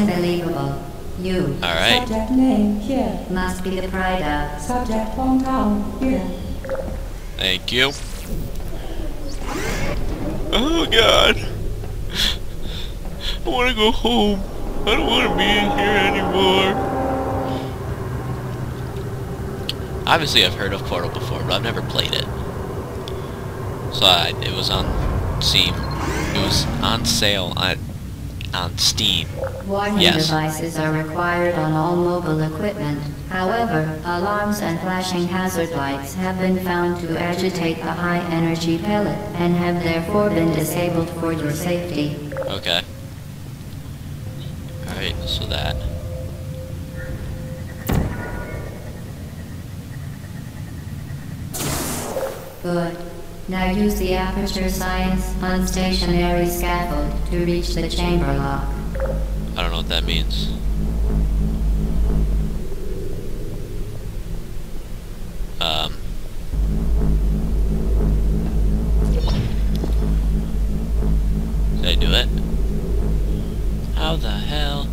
Unbelievable. You Alright. Subject name here. must be the pride of. Subject hometown here. Thank you. Oh god. I want to go home. I don't want to be in here anymore. Obviously I've heard of Portal before, but I've never played it. So I, it was on Steam. It was on sale on, on Steam. Warning Yes. devices are required on all mobile equipment. However, alarms and flashing hazard lights have been found to agitate the high-energy pellet and have therefore been disabled for your safety. Okay. Alright, so that. Good. Now use the Aperture Science unstationary scaffold to reach the chamber lock. I don't know what that means. Um. Did I do it? How the hell?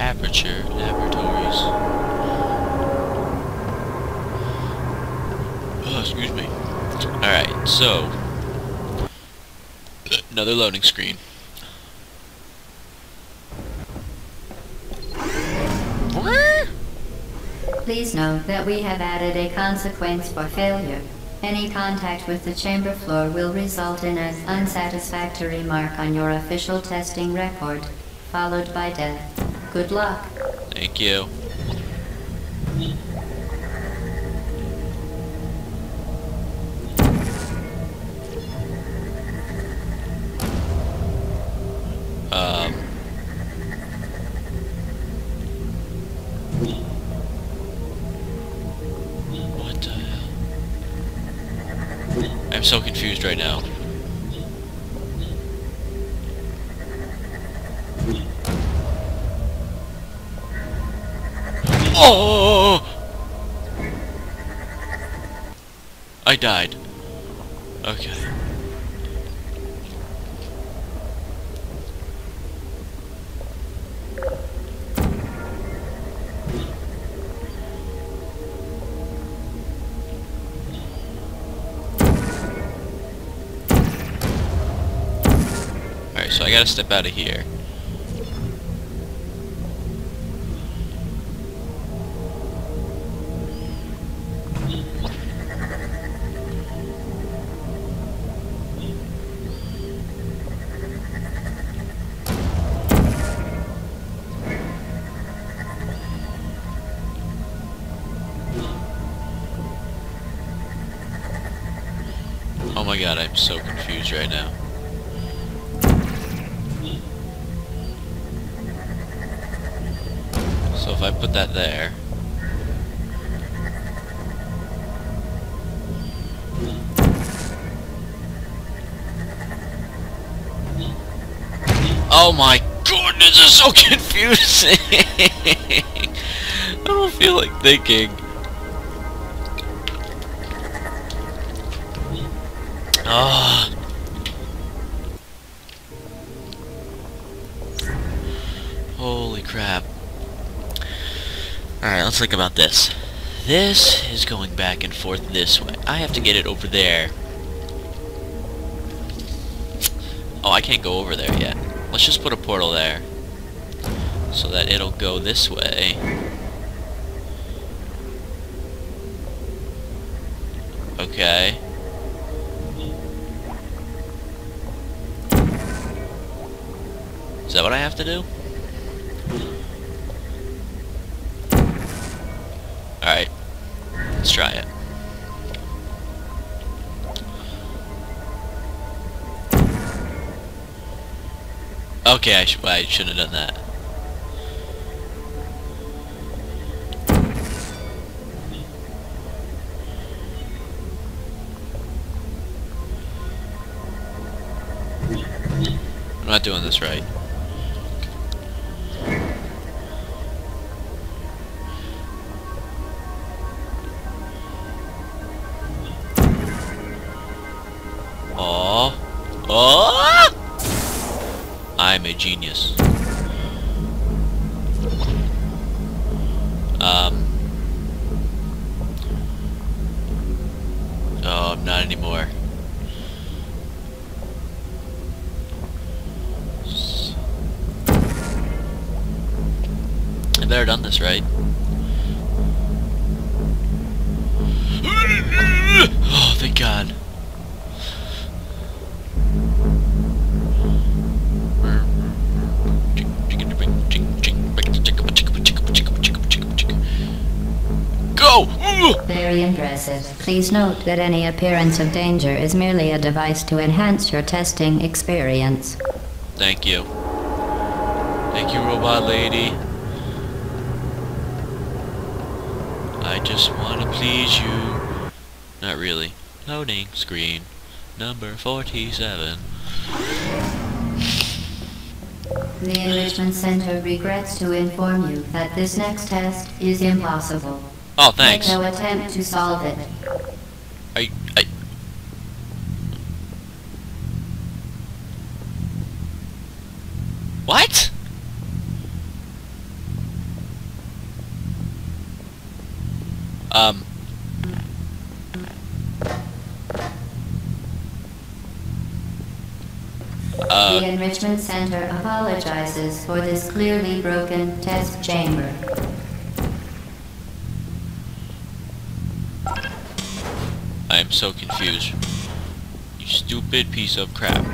Aperture Laboratories. Oh, excuse me. Alright, so. Another loading screen. Please note that we have added a consequence for failure. Any contact with the chamber floor will result in an unsatisfactory mark on your official testing record, followed by death. Good luck. Thank you. Um. What the hell? I'm so confused right now. Died. Okay. Alright, so I gotta step out of here. My god, I'm so confused right now. So if I put that there... Oh my god, this is so confusing! I don't feel like thinking. Ah. Holy crap. Alright, let's think about this. This is going back and forth this way. I have to get it over there. Oh, I can't go over there yet. Let's just put a portal there. So that it'll go this way. Okay. Is that what I have to do? Alright. Let's try it. Okay, I, sh I shouldn't have done that. I'm not doing this right. Genius. Um. Oh, I'm not anymore. I better done this right. Very impressive. Please note that any appearance of danger is merely a device to enhance your testing experience. Thank you. Thank you, robot lady. I just want to please you. Not really. Loading screen. Number 47. The Enrichment Center regrets to inform you that this next test is impossible. Oh, thanks. Make no attempt to solve it. I, I... What? Um. Uh, The Enrichment Center apologizes for this clearly broken test chamber. I am so confused. You stupid piece of crap.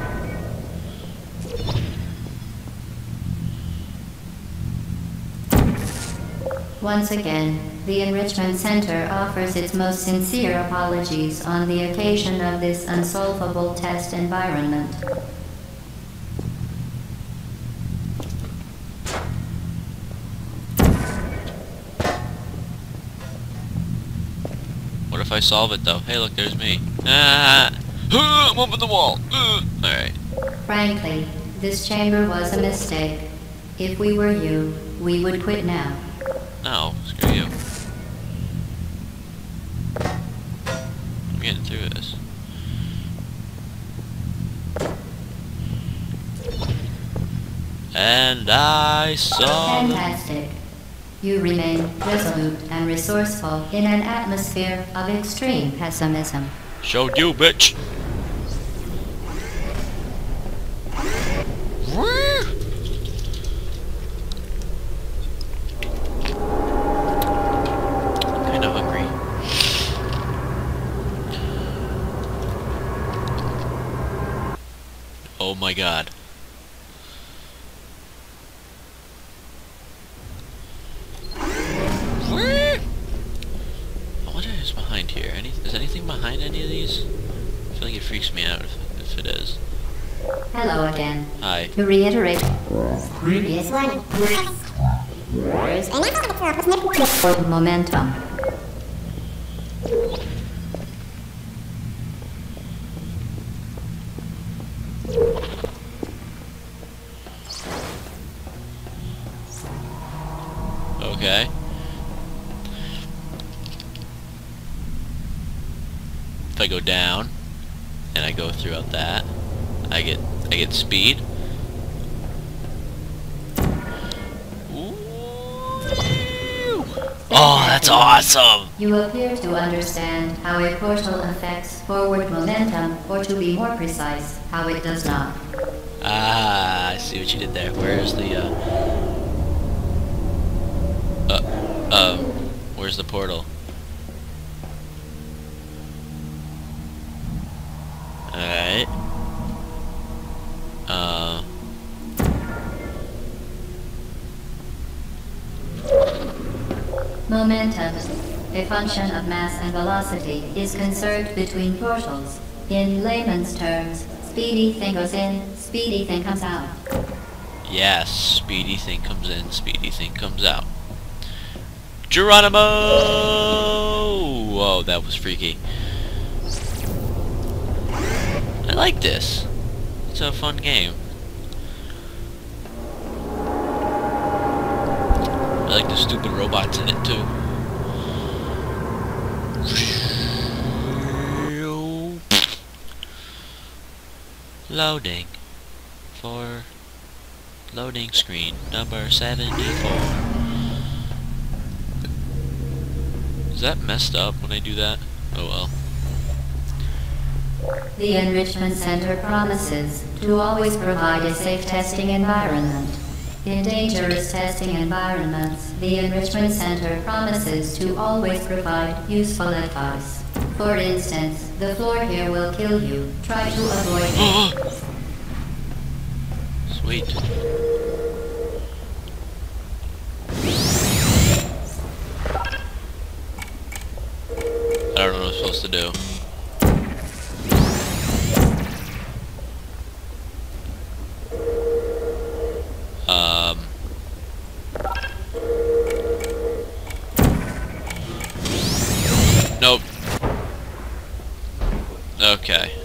Once again, the Enrichment Center offers its most sincere apologies on the occasion of this unsolvable test environment. If I solve it though? Hey, look, there's me. Ah! I'm up the wall. Ah. Alright. Frankly, this chamber was a mistake. If we were you, we would quit now. No, screw you. I'm getting through this. And I saw. Fantastic. You remain resolute and resourceful in an atmosphere of extreme pessimism. Showed you, bitch. Kind of hungry. Oh my god. Woo! I wonder who's behind here. Any, is anything behind any of these? I feel like it freaks me out if, if it is. Hello again. Hi. To reiterate, previous one. Momentum. Get speed. Ooh. Oh, that's awesome! You appear to understand how a portal affects forward momentum, or to be more precise, how it does not. Ah, I see what you did there. Where's the uh uh um where's the portal? Alright. Uh Momentum. a function of mass and velocity, is conserved between portals. In layman's terms, speedy thing goes in, speedy thing comes out. Yes, speedy thing comes in, speedy thing comes out. Geronimo! Whoa, that was freaky. I like this. It's a fun game. I like the stupid robots in it too. Loading for loading screen number 74. Is that messed up when I do that? Oh well. The Enrichment Center promises to always provide a safe testing environment. In dangerous testing environments, the Enrichment Center promises to always provide useful advice. For instance, the floor here will kill you. Try to avoid it. Sweet. I don't know what I'm supposed to do. Um. Nope. Okay.